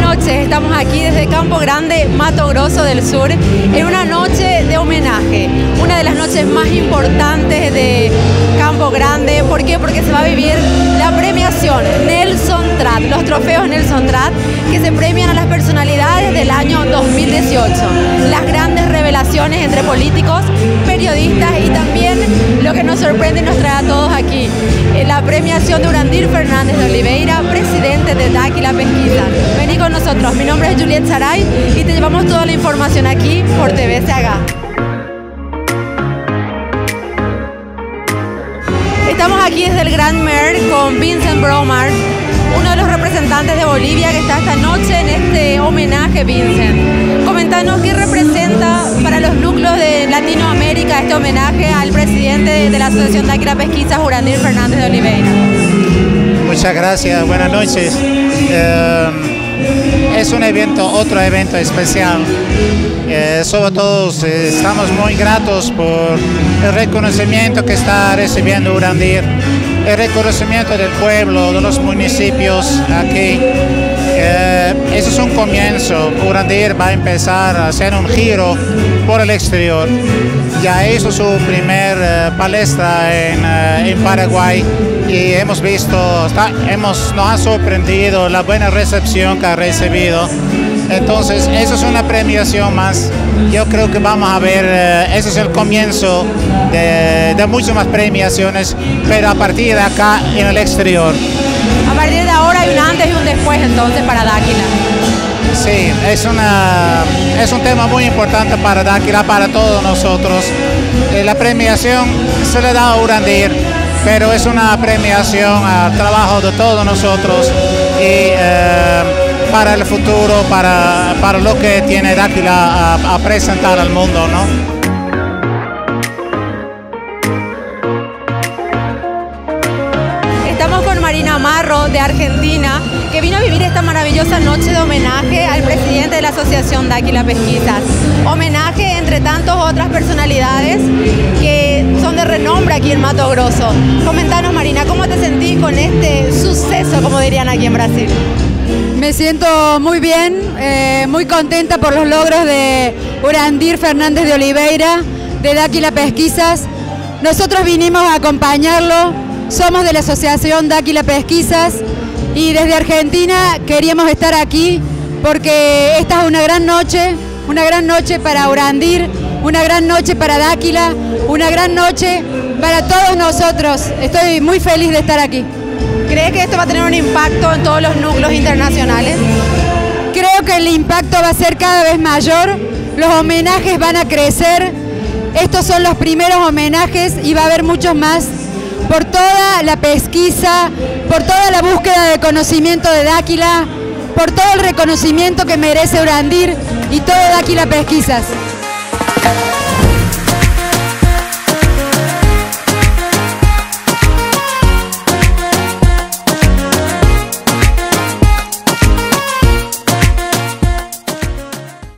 noches, estamos aquí desde Campo Grande, Mato Grosso del Sur, en una noche de homenaje, una de las noches más importantes de Campo Grande. ¿Por qué? Porque se va a vivir la premiación Nelson Trat, los trofeos Nelson Trat, que se premian a las personalidades del año 2018. Las grandes revelaciones entre políticos, periodistas y también lo que nos sorprende y nos trae a todos aquí, eh, la premiación de Urandir Fernández de Oliveira, presidente de DAC la Pesquisa. Vení con nosotros, mi nombre es Juliet Saray y te llevamos toda la información aquí por TV. Estamos aquí desde el Gran Mer con Vincent Bromar, uno de los representantes de Bolivia que está esta noche en este homenaje, Vincent. Latinoamérica este homenaje al presidente de la Asociación de Aquila Pesquisa, Jurandir Fernández de Oliveira. Muchas gracias, buenas noches. Eh, es un evento, otro evento especial. Eh, sobre todo eh, estamos muy gratos por el reconocimiento que está recibiendo Urandir, el reconocimiento del pueblo, de los municipios aquí. Eh, eso es un comienzo. Urandir va a empezar a hacer un giro por el exterior. Ya hizo su primer palestra en, en, Paraguay y hemos visto, hemos, nos ha sorprendido la buena recepción que ha recibido. Entonces, eso es una premiación más. Yo creo que vamos a ver, eh, eso es el comienzo de, de, muchas más premiaciones, pero a partir de acá en el exterior. Después entonces para Dáquila. Sí, es, una, es un tema muy importante para Dáquila, para todos nosotros. Eh, la premiación se le da a Urandir, pero es una premiación al trabajo de todos nosotros y eh, para el futuro, para, para lo que tiene Dáquila a, a presentar al mundo, ¿no? Marina Marro de Argentina, que vino a vivir esta maravillosa noche de homenaje al presidente de la Asociación Dáquila Pesquisas. Homenaje entre tantas otras personalidades que son de renombre aquí en Mato Grosso. Comentanos Marina, ¿cómo te sentís con este suceso, como dirían aquí en Brasil? Me siento muy bien, eh, muy contenta por los logros de Urandir Fernández de Oliveira, de Dáquila Pesquisas. Nosotros vinimos a acompañarlo, somos de la Asociación Dáquila Pesquisas y desde Argentina queríamos estar aquí porque esta es una gran noche, una gran noche para Urandir, una gran noche para Dáquila, una gran noche para todos nosotros. Estoy muy feliz de estar aquí. ¿Cree que esto va a tener un impacto en todos los núcleos internacionales? Creo que el impacto va a ser cada vez mayor, los homenajes van a crecer, estos son los primeros homenajes y va a haber muchos más por toda la pesquisa, por toda la búsqueda de conocimiento de Dáquila, por todo el reconocimiento que merece Urandir y todo Dáquila Pesquisas.